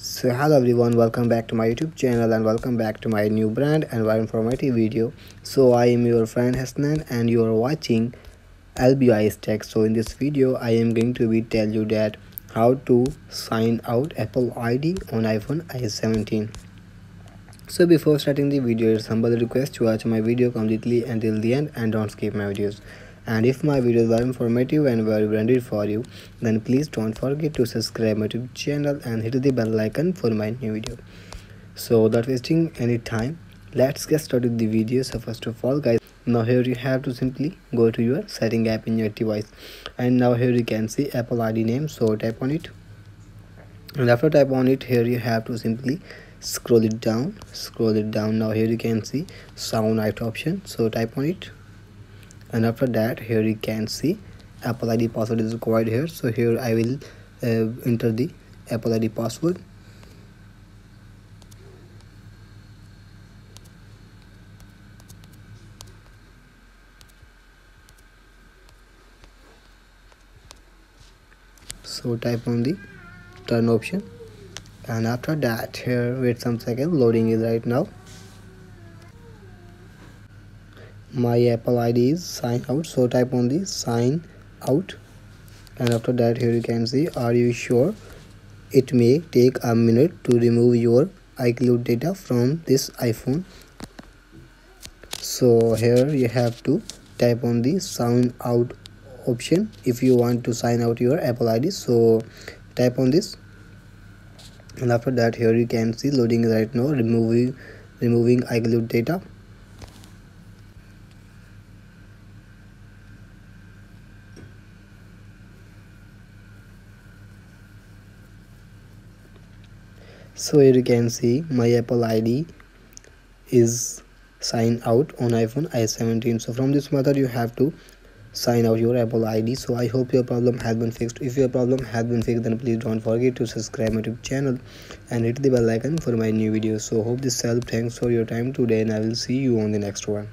so hello everyone welcome back to my youtube channel and welcome back to my new brand and very informative video. So i am your friend hasnan and you are watching lbis tech. So in this video i am going to be tell you that how to sign out apple id on iphone ios 17 so before starting the video humble request to watch my video completely until the end and don't skip my videos and if my videos are informative and very branded for you then please don't forget to subscribe my youtube channel and hit the bell icon for my new video. So without wasting any time let's get started with the video. So first of all guys now here you have to simply go to your setting app in your device. And now here you can see apple id name. So tap on it. And after tap on it here you have to simply scroll it down. Scroll it down. Now here you can see sign out option. So type on it and after that here you can see apple id password is required here. So here i will uh, enter the apple id password. So type on the turn option. And after that here wait some second loading is right now my apple id is sign out. So type on the sign out. And after that here you can see are you sure it may take a minute to remove your icloud data from this iphone? So here you have to type on the sign out option if you want to sign out your apple id so type on this. And after that here you can see loading right now removing removing icloud data so here you can see my apple id is sign out on iphone i17 so from this method you have to sign out your apple id so i hope your problem has been fixed. If your problem has been fixed then please don't forget to subscribe my youtube channel and hit the bell icon for my new videos. So hope this helped. Thanks for your time today and i will see you on the next one